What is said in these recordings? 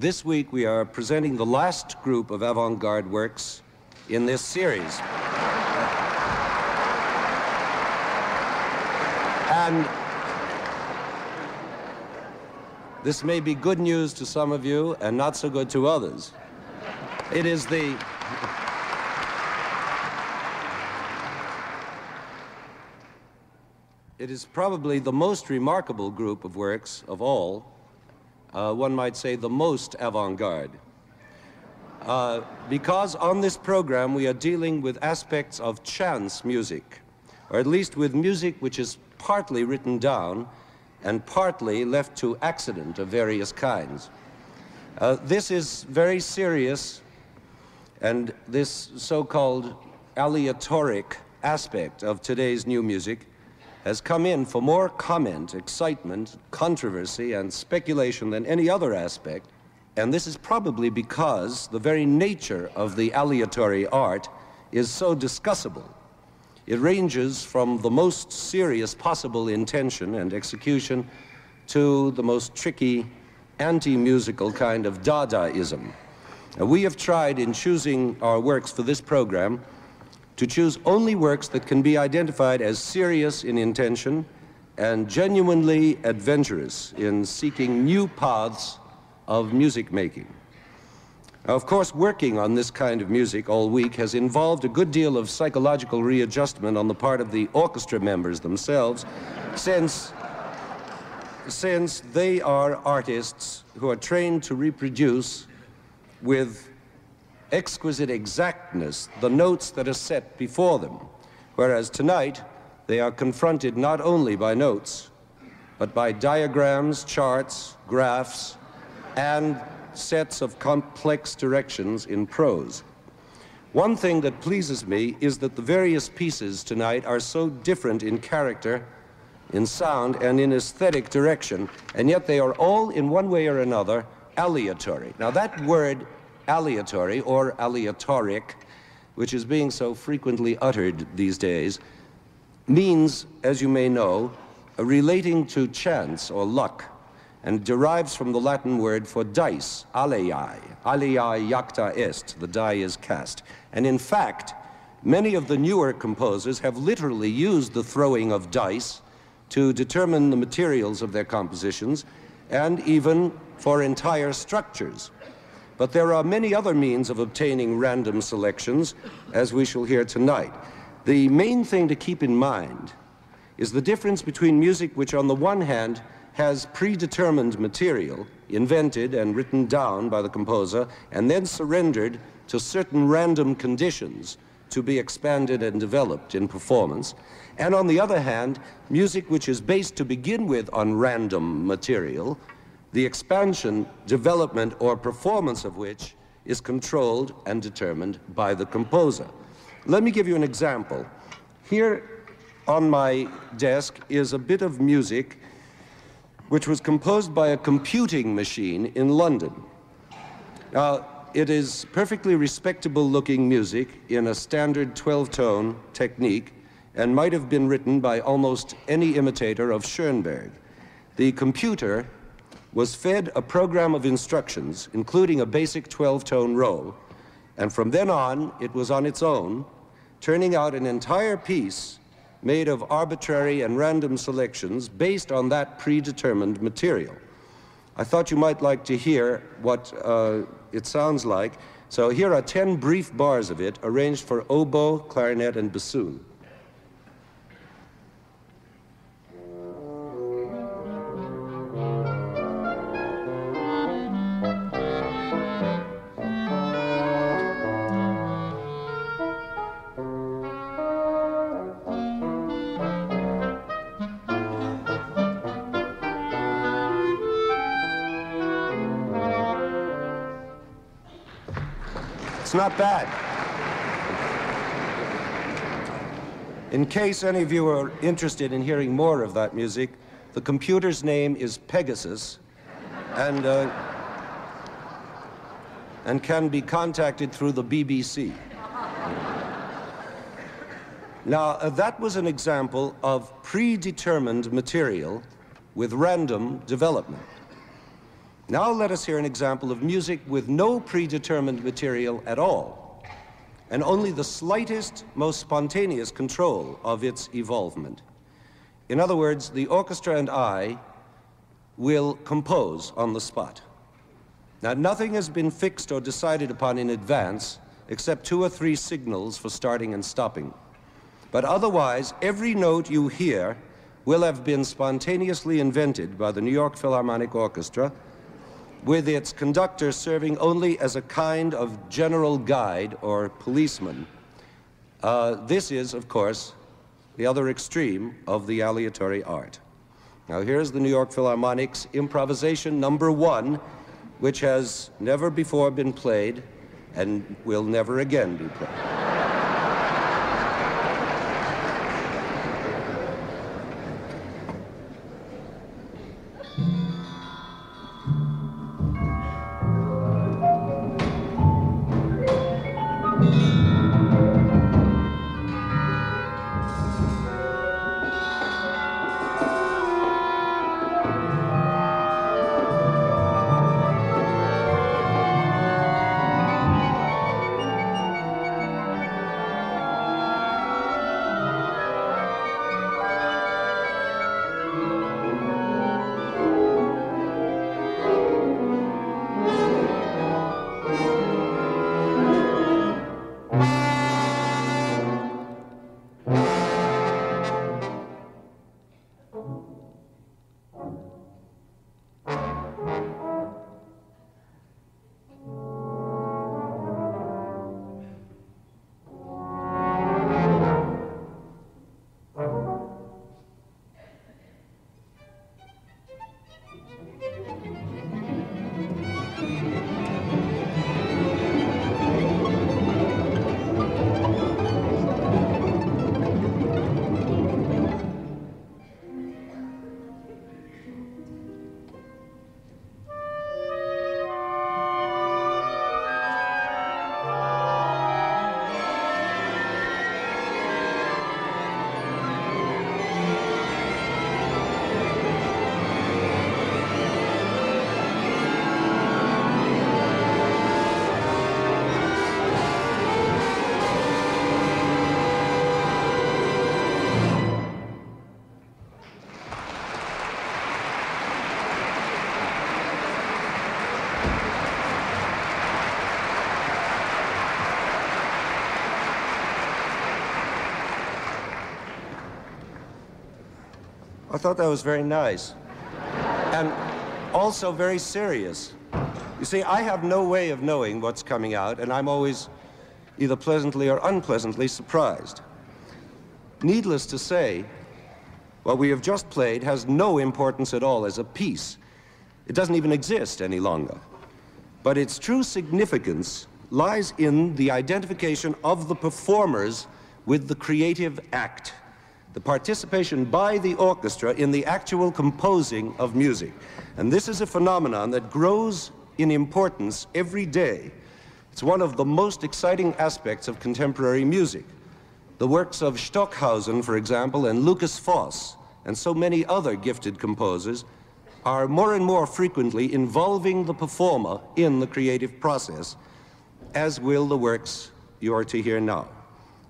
This week we are presenting the last group of avant-garde works in this series. And this may be good news to some of you and not so good to others. It is the It is probably the most remarkable group of works of all, uh, one might say the most avant-garde. Uh, because on this program we are dealing with aspects of chance music, or at least with music which is partly written down and partly left to accident of various kinds. Uh, this is very serious, and this so-called aleatoric aspect of today's new music has come in for more comment, excitement, controversy, and speculation than any other aspect, and this is probably because the very nature of the aleatory art is so discussable. It ranges from the most serious possible intention and execution to the most tricky anti-musical kind of Dadaism. Now, we have tried in choosing our works for this program to choose only works that can be identified as serious in intention and genuinely adventurous in seeking new paths of music making. Of course, working on this kind of music all week has involved a good deal of psychological readjustment on the part of the orchestra members themselves, since, since they are artists who are trained to reproduce with exquisite exactness the notes that are set before them, whereas tonight they are confronted not only by notes, but by diagrams, charts, graphs, and sets of complex directions in prose. One thing that pleases me is that the various pieces tonight are so different in character, in sound, and in aesthetic direction, and yet they are all, in one way or another, aleatory. Now, that word aleatory or aleatoric, which is being so frequently uttered these days, means, as you may know, relating to chance or luck, and derives from the Latin word for dice, alea. Alea jacta est, the die is cast. And in fact, many of the newer composers have literally used the throwing of dice to determine the materials of their compositions and even for entire structures. But there are many other means of obtaining random selections, as we shall hear tonight. The main thing to keep in mind is the difference between music which, on the one hand, has predetermined material, invented and written down by the composer, and then surrendered to certain random conditions to be expanded and developed in performance, and on the other hand, music which is based to begin with on random material, the expansion, development, or performance of which is controlled and determined by the composer. Let me give you an example. Here on my desk is a bit of music which was composed by a computing machine in London. Now, it is perfectly respectable looking music in a standard 12-tone technique and might have been written by almost any imitator of Schoenberg. The computer was fed a program of instructions, including a basic 12-tone roll, and from then on, it was on its own, turning out an entire piece made of arbitrary and random selections based on that predetermined material. I thought you might like to hear what uh, it sounds like. So here are 10 brief bars of it, arranged for oboe, clarinet, and bassoon. It's not bad. In case any of you are interested in hearing more of that music, the computer's name is Pegasus, and, uh, and can be contacted through the BBC. Now, uh, that was an example of predetermined material with random development. Now let us hear an example of music with no predetermined material at all, and only the slightest, most spontaneous control of its evolvement. In other words, the orchestra and I will compose on the spot. Now, nothing has been fixed or decided upon in advance except two or three signals for starting and stopping. But otherwise, every note you hear will have been spontaneously invented by the New York Philharmonic Orchestra with its conductor serving only as a kind of general guide or policeman. Uh, this is, of course, the other extreme of the aleatory art. Now here's the New York Philharmonic's improvisation number one, which has never before been played and will never again be played. Thought that was very nice. And also very serious. You see, I have no way of knowing what's coming out, and I'm always either pleasantly or unpleasantly surprised. Needless to say, what we have just played has no importance at all as a piece. It doesn't even exist any longer. But its true significance lies in the identification of the performers with the creative act the participation by the orchestra in the actual composing of music. And this is a phenomenon that grows in importance every day. It's one of the most exciting aspects of contemporary music. The works of Stockhausen, for example, and Lukas Foss, and so many other gifted composers, are more and more frequently involving the performer in the creative process, as will the works you are to hear now.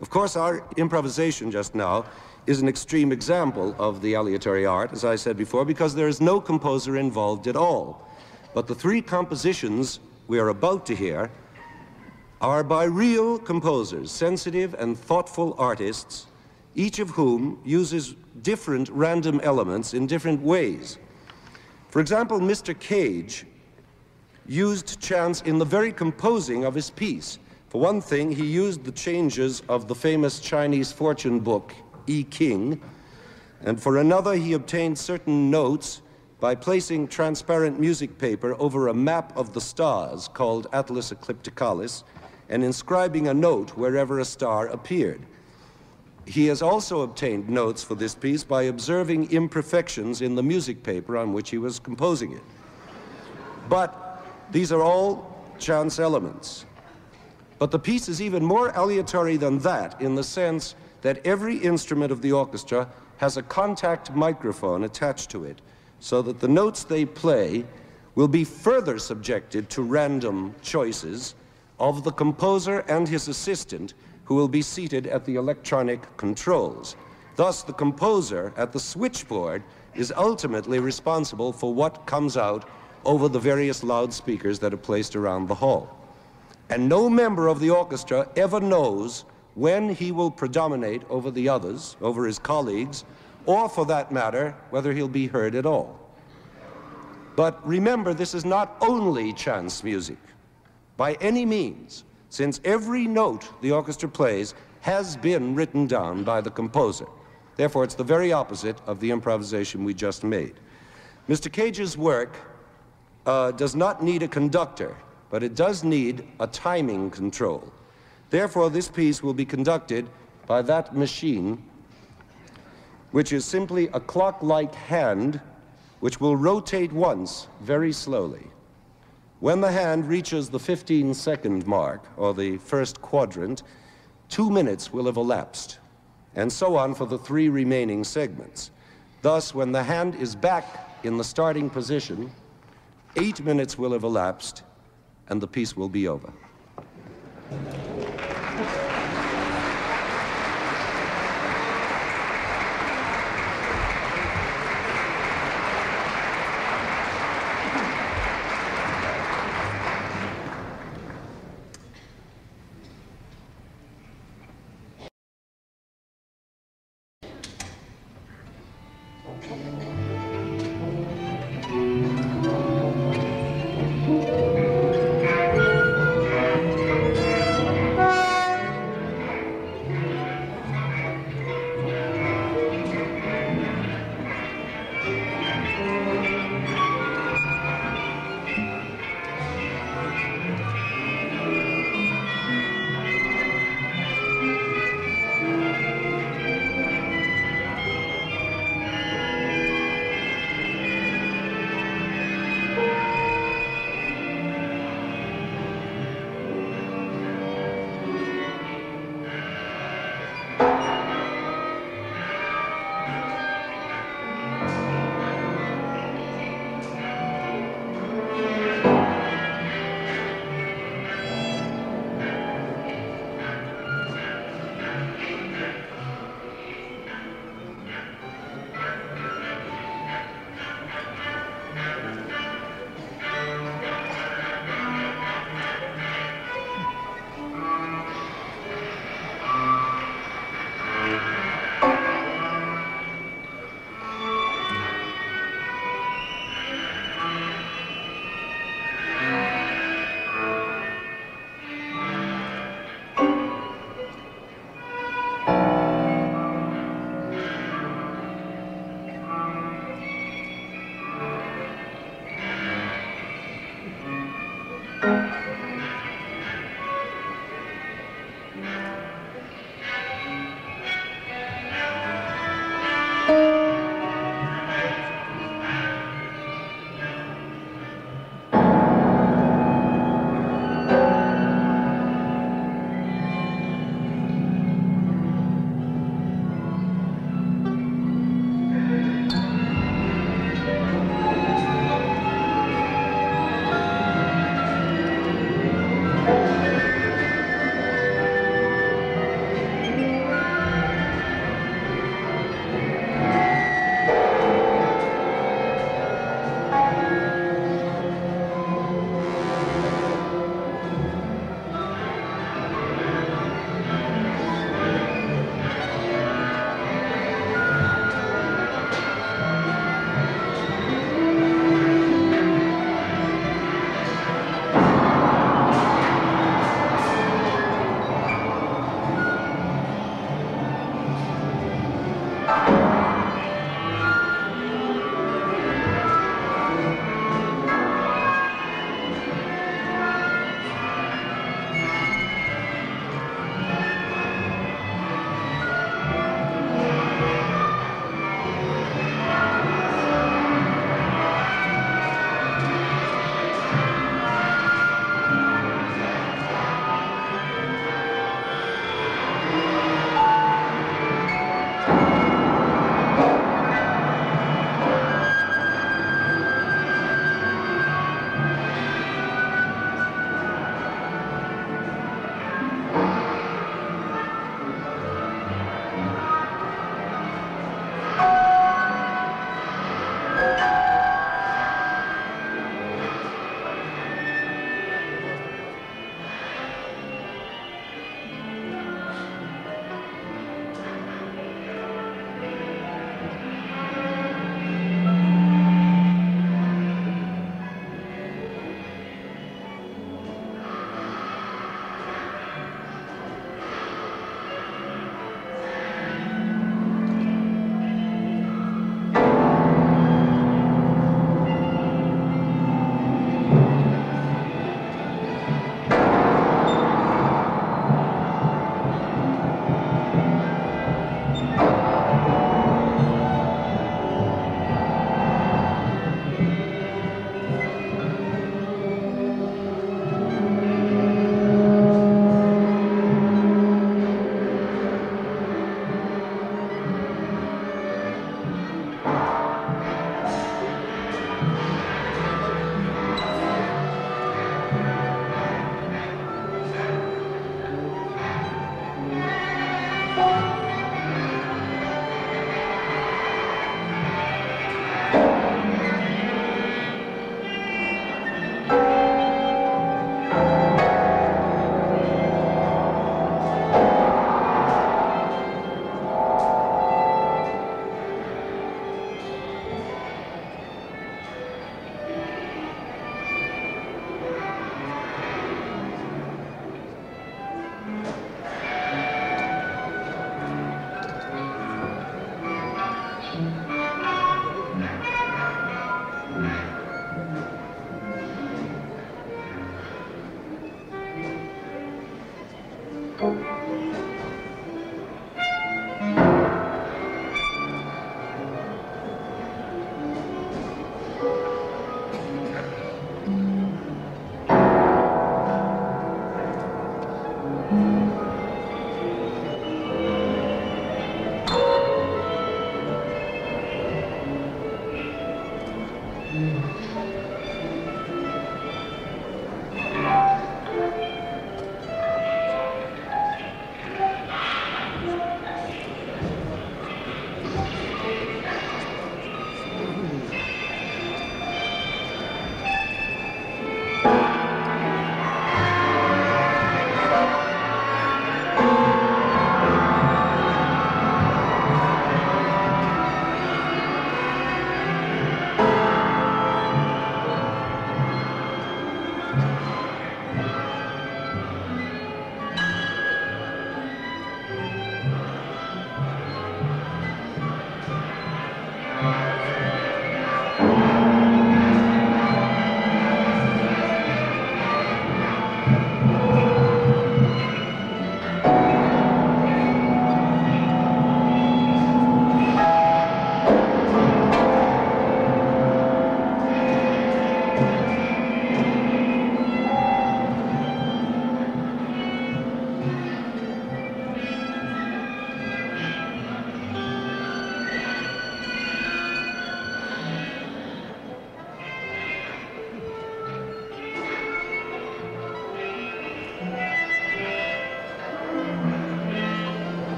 Of course, our improvisation just now is an extreme example of the aleatory art, as I said before, because there is no composer involved at all. But the three compositions we are about to hear are by real composers, sensitive and thoughtful artists, each of whom uses different random elements in different ways. For example, Mr. Cage used chance in the very composing of his piece. For one thing, he used the changes of the famous Chinese fortune book E. King, and for another he obtained certain notes by placing transparent music paper over a map of the stars called Atlas Eclipticalis and inscribing a note wherever a star appeared. He has also obtained notes for this piece by observing imperfections in the music paper on which he was composing it. But these are all chance elements. But the piece is even more aleatory than that in the sense that every instrument of the orchestra has a contact microphone attached to it so that the notes they play will be further subjected to random choices of the composer and his assistant who will be seated at the electronic controls. Thus, the composer at the switchboard is ultimately responsible for what comes out over the various loudspeakers that are placed around the hall. And no member of the orchestra ever knows when he will predominate over the others, over his colleagues, or for that matter, whether he'll be heard at all. But remember, this is not only chance music, by any means, since every note the orchestra plays has been written down by the composer. Therefore, it's the very opposite of the improvisation we just made. Mr. Cage's work uh, does not need a conductor, but it does need a timing control. Therefore, this piece will be conducted by that machine, which is simply a clock-like hand which will rotate once very slowly. When the hand reaches the 15-second mark, or the first quadrant, two minutes will have elapsed, and so on for the three remaining segments. Thus, when the hand is back in the starting position, eight minutes will have elapsed, and the piece will be over.